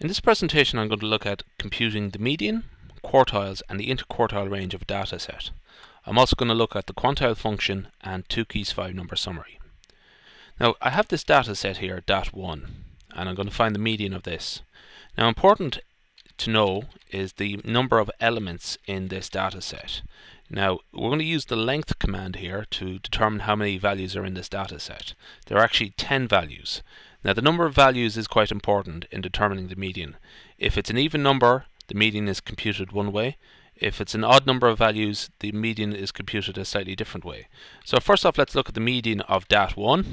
In this presentation I'm going to look at computing the median, quartiles and the interquartile range of a data set. I'm also going to look at the quantile function and Tukey's five number summary. Now I have this data set here, DAT1, and I'm going to find the median of this. Now important to know is the number of elements in this data set. Now we're going to use the length command here to determine how many values are in this data set. There are actually 10 values. Now the number of values is quite important in determining the median. If it's an even number, the median is computed one way. If it's an odd number of values, the median is computed a slightly different way. So first off, let's look at the median of DAT1,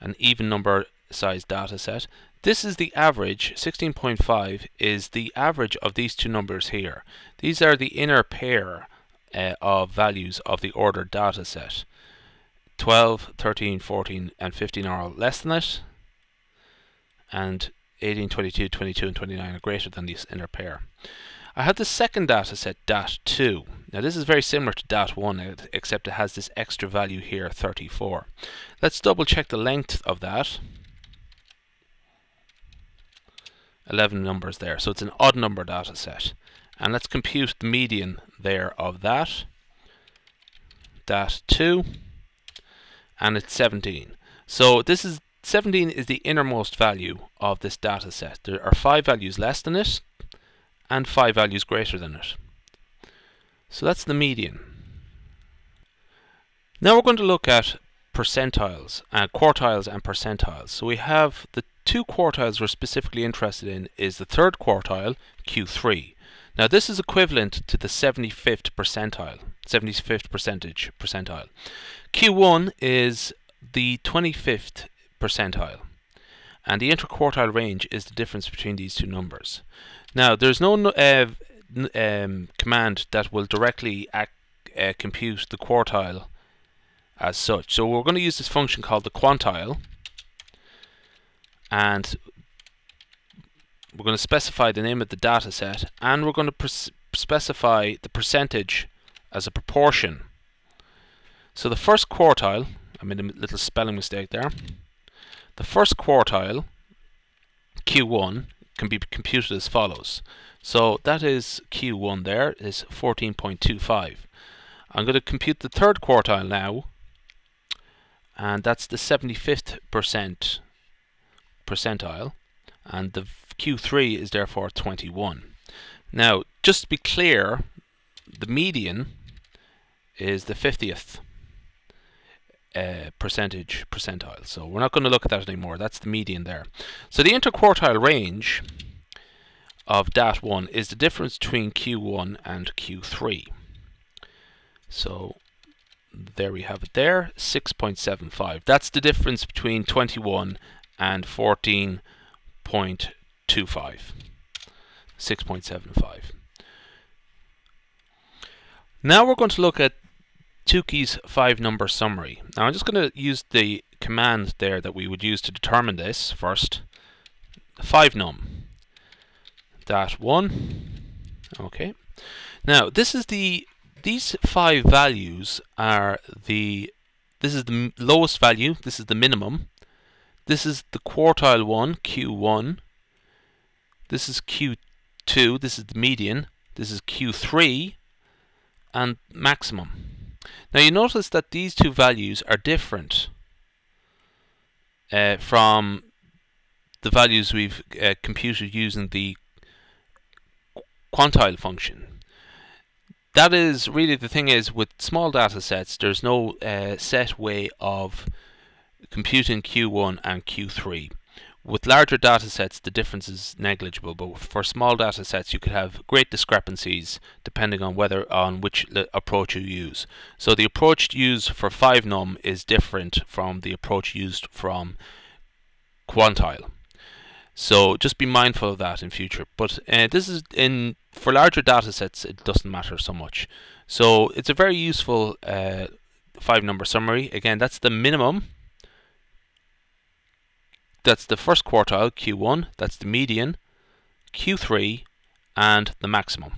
an even number size data set. This is the average, 16.5 is the average of these two numbers here. These are the inner pair uh, of values of the ordered data set. 12, 13, 14 and 15 are all less than it and 18, 22, 22 and 29 are greater than this inner pair. I have the second data set, DAT2. Now this is very similar to DAT1 eh, except it has this extra value here, 34. Let's double check the length of that. 11 numbers there. So it's an odd number data set. And let's compute the median there of that. DAT2 and it's 17. So this is 17 is the innermost value of this data set. There are five values less than it and five values greater than it. So that's the median. Now we're going to look at percentiles, uh, quartiles and percentiles. So we have the two quartiles we're specifically interested in is the third quartile, Q3. Now this is equivalent to the 75th percentile, 75th percentage percentile. Q1 is the 25th percentile and the interquartile range is the difference between these two numbers. Now there's no uh, um, command that will directly act, uh, compute the quartile as such. So we're going to use this function called the quantile and we're going to specify the name of the data set and we're going to specify the percentage as a proportion. So the first quartile, I made a little spelling mistake there. The first quartile, Q1, can be computed as follows. So that is Q1 there is 14.25. I'm going to compute the third quartile now and that's the 75th percent percentile and the Q3 is therefore 21. Now just to be clear the median is the 50th uh, percentage percentile. So we're not going to look at that anymore. That's the median there. So the interquartile range of DAT1 is the difference between Q1 and Q3. So there we have it there 6.75 that's the difference between 21 and 14.25 6.75 now we're going to look at Tukey's five number summary. Now I'm just going to use the command there that we would use to determine this. First fivenum that one. Okay. Now this is the these five values are the this is the lowest value. This is the minimum. This is the quartile one q1 this is q2 this is the median. This is q3 and maximum now you notice that these two values are different uh, from the values we've uh, computed using the quantile function. That is really the thing is with small data sets there's no uh, set way of computing Q1 and Q3 with larger data sets the difference is negligible but for small data sets you could have great discrepancies depending on whether on which approach you use so the approach used for fivenum is different from the approach used from quantile so just be mindful of that in future. But uh, this is in for larger data sets, it doesn't matter so much. So it's a very useful uh, five number summary. Again, that's the minimum. That's the first quartile, Q1. That's the median, Q3, and the maximum.